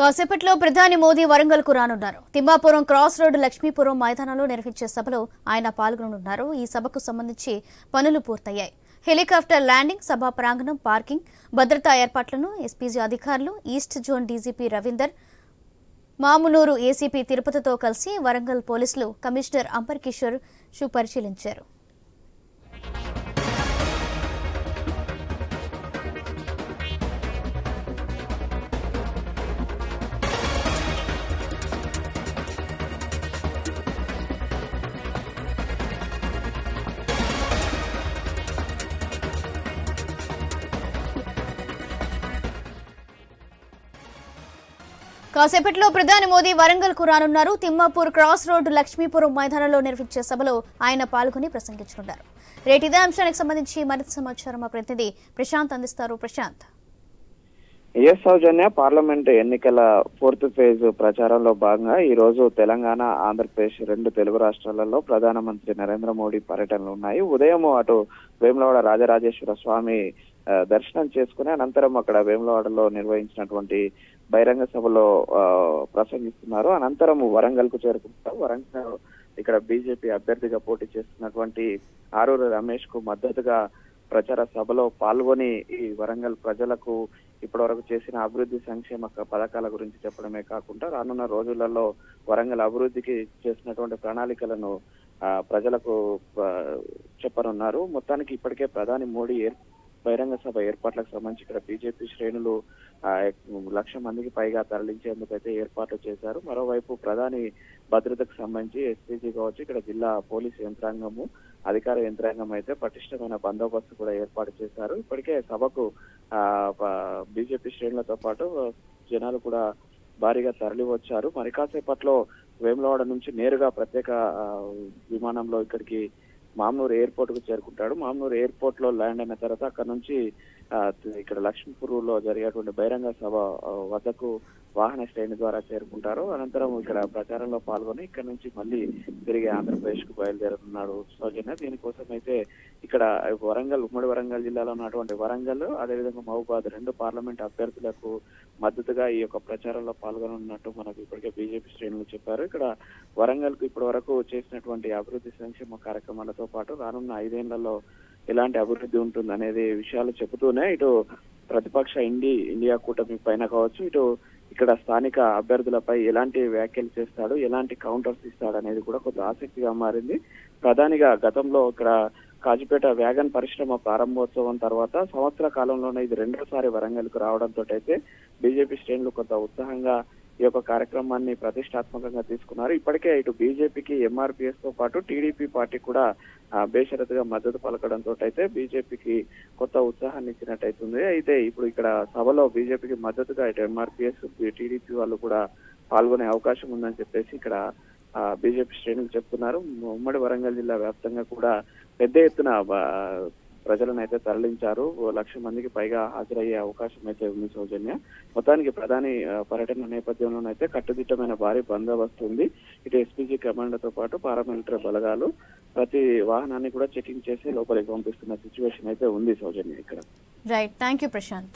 కాసేపట్లో ప్రధాని మోదీ వరంగల్కు రానున్నారు. తిమ్మాపురం క్రాస్ రోడ్ లక్ష్మీపురం మైదానంలో నిర్వహించే సభలో ఆయన పాల్గొననున్నారు. ఈ సభకు సంబంధించి పనులు పూర్తయ్యాయి. హెలికాప్టర్ ల్యాండింగ్ సభా ప్రాంగణం పార్కింగ్ భద్రతా ఏర్పాట్లను ఎస్పీజీ అధికారులు east zone DGP Ravinder Mamnoor ACP తిరుపతితో కలిసి వరంగల్ పోలీసులు కమిషనర్ అంబర్ కిషోర్ షు పరిశీలించారు కాసేపట్లో ప్రధాని మోదీ వరంగల్కు రానున్నారు. తిమ్మాపూర్ క్రాస్ రోడ్డు లక్ష్మీపురం మైదానంలో నిర్వహించే సభలో ఆయన పాల్గొని ప్రసంగించనున్నారు. రేటు ఇదే అంశానికి సంబంధించి మరింత సమాచారం మా ప్రతినిధి ప్రశాంత్ అందిస్తారు. ప్రశాంత్. ఎస్ సౌజన్య పార్లమెంట్ ఎన్నికల ఫోర్త్ ఫేజ్ ప్రచారంలో భాగంగా ఈ రోజు తెలంగాణ ఆంధ్రప్రదేశ్ రెండు తెలుగు రాష్ట్రాలలో ప్రధానమంత్రి నరేంద్ర మోడీ పర్యటనలు ఉన్నాయి. ఉదయం అటు వేములవాడ రాజరాజేశ్వర స్వామి దర్శనం చేసుకుని అనంతరం అక్కడ వేములవాడలో నిర్వహించినటువంటి బహిరంగ సభలో ఆ, ప్రసంగిస్తున్నారు. అనంతరం వరంగల్కు చేరుకుంటారు. వరంగల్ ఇక్కడ బీజేపీ అభ్యర్థిగా పోటీ చేస్తున్నటువంటి ఆరూరు రమేష్కు మద్దతుగా ప్రచార సభలో పాల్గొని ఈ వరంగల్ ప్రజలకు ఇప్పటివరకు చేసిన అభివృద్ధి సంక్షేమ పథకాల గురించి చెప్పడమే కాకుండా రానున్న రోజులలో వరంగల్ అభివృద్ధికి చేసినటువంటి ప్రణాళికలను ఆ, ప్రజలకు చెప్పనున్నారు. మొత్తానికి ఇప్పటికే ప్రధాని మోడీ బహిరంగ సభ ఏర్పాట్లకు సంబంధించి ఇక్కడ బీజేపీ శ్రేణులు ఆ, లక్ష మందికి పైగా తరలించేందుకు అయితే ఏర్పాట్లు చేశారు. మరోవైపు ప్రధాని భద్రతకు సంబంధించి ఎస్పీజీ కావచ్చు ఇక్కడ జిల్లా పోలీసు యంత్రాంగము అధికార యంత్రాంగం అయితే పటిష్టమైన బందోబస్తు కూడా ఏర్పాటు చేశారు. ఇప్పటికే సభకు ఆ బీజేపీ శ్రేణులతో పాటు జనాలు కూడా భారీగా తరలి వచ్చారు మరి కాసేపట్లో వేములవాడ నుంచి నేరుగా ప్రత్యేక విమానంలో ఇక్కడికి మామూరు ఎయిర్పోర్ట్కు చేరుకుంటాడు. మామూరు ఎయిర్పోర్ట్లో ల్యాండ్ అయిన తర్వాత అక్కడ నుంచి ఇక్కడ లక్ష్మీపూర్లో జరిగేటువంటి బహిరంగ సభ వద్దకు వాహన శ్రేణి ద్వారా చేరుకుంటారు. అనంతరం ఇక్కడ ప్రచారంలో పాల్గొని ఇక్కడ నుంచి మళ్ళీ తిరిగి ఆంధ్రప్రదేశ్కు బయలుదేరుతున్నాడు సౌజన్య. దీనికోసం అయితే ఇక్కడ వరంగల్ ఉమ్మడి వరంగల్ జిల్లాలో ఉన్నటువంటి వరంగల్ అదేవిధంగా మహబూబాద్ రెండు పార్లమెంట్ అభ్యర్థులకు మద్దతుగా ఈ యొక్క ప్రచారంలో పాల్గొనున్నట్టు మనకు ఇప్పటికే బీజేపీ శ్రేణులు చెప్పారు. ఇక్కడ వరంగల్కు ఇప్పటి వరకు చేసినటువంటి అభివృద్ధి సంక్షేమ కార్యక్రమాలతో పాటు రానున్న ఐదేళ్ళలో ఎలాంటి అభివృద్ధి ఉంటుంది అనేది విషయాలు చెబుతూనే ఇటు ప్రతిపక్ష ఇండి ఇండియా కూటమి పైన కావచ్చు ఇటు ఇక్కడ స్థానిక అభ్యర్థులపై ఎలాంటి వ్యాఖ్యలు చేస్తాడు ఎలాంటి కౌంటర్స్ ఇస్తాడు అనేది కూడా కొంత ఆసక్తిగా మారింది. ప్రధానిగా గతంలో ఇక్కడ కాజిపేట వ్యాగన్ పరిశ్రమ ప్రారంభోత్సవం తర్వాత సంవత్సర కాలంలోనే ఇది రెండోసారి వరంగల్కు రావడంతో అయితే బీజేపీ శ్రేణులు కొంత ఉత్సాహంగా ఈ యొక్క కార్యక్రమాన్ని ప్రతిష్టాత్మకంగా తీసుకున్నారు. ఇప్పటికే ఇటు బీజేపీకి ఎంఆర్పీఎస్తో పాటు టీడీపీ పార్టీ కూడా ఆ, బేషరతుగా మద్దతు పలకడంతో అయితే బీజేపీకి కొత్త ఉత్సాహాన్ని ఇచ్చినట్టయితుంది. అయితే ఇప్పుడు ఇక్కడ సభలో బీజేపీకి మద్దతుగా ఇటు ఎంఆర్పీఎస్ టీడీపీ వాళ్ళు కూడా పాల్గొనే అవకాశం ఉందని చెప్పేసి ఇక్కడ బీజేపీ శ్రేణులు చెప్తున్నారు. ఉమ్మడి వరంగల్ జిల్లా వ్యాప్తంగా కూడా పెద్ద ఎత్తున ప్రజలను అయితే తరలించారు లక్ష మందికి పైగా హాజరయ్యే అవకాశం అయితే ఉంది సౌజన్య. మొత్తానికి ప్రధాని పర్యటన నేపథ్యంలోనైతే కట్టుదిట్టమైన భారీ బందోబస్తు ఉంది. ఇటు ఎస్పీజీ కమాండర్తో పాటు పారామిలిటరీ బలగాలు ప్రతి వాహనాన్ని కూడా చెకింగ్ చేసి లోపలికి పంపిస్తున్న సిచ్యువేషన్ అయితే ఉంది సౌజన్య ఇక్కడ. Right thank you Prashanth